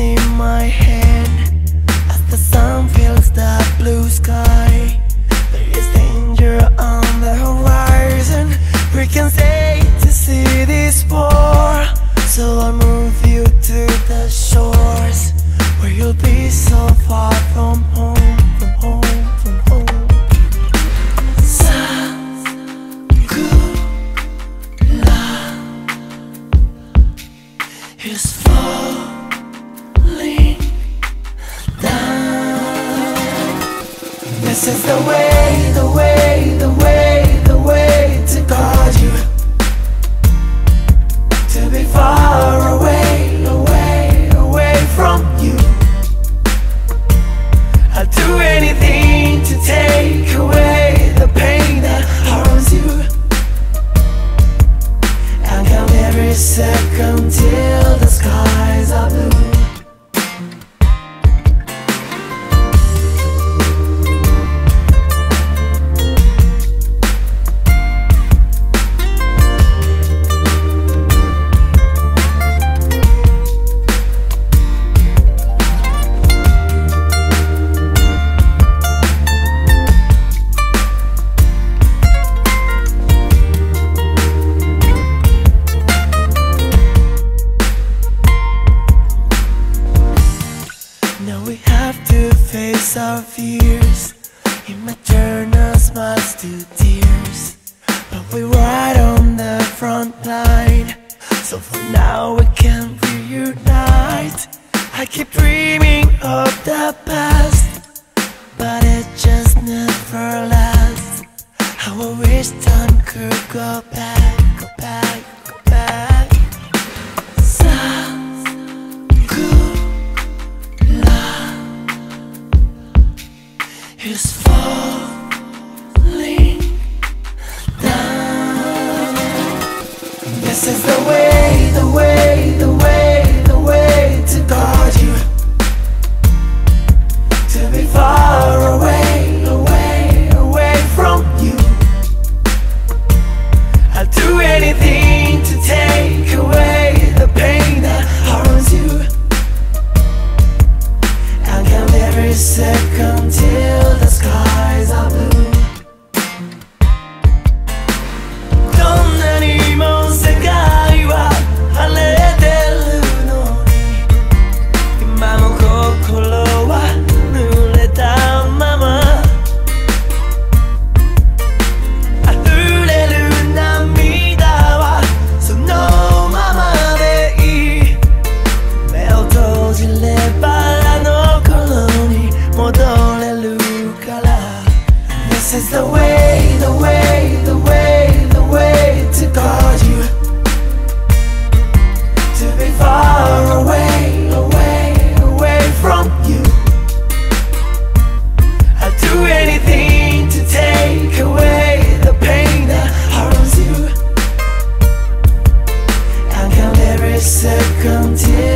in my head, As the sun fills the blue sky There is danger on the horizon. We can stay to see this war. So I'll move you to the shores Where you'll be This is the way, the way, the way. Our fears. It might turn our smiles to tears. But we ride on the front line. So for now we can reunite. I keep dreaming of the past But it just never lasts. How I wish time could go back, This is the way 天。